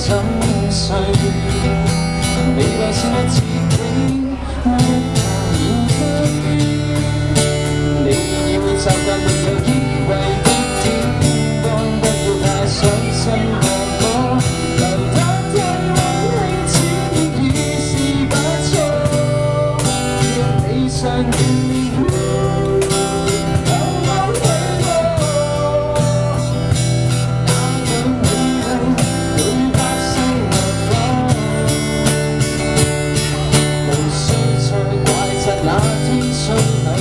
心碎你还是我自己。不一样你要习惯没有依偎的肩膀不要怕伤心过么留得这温馨记忆已是不错你 so.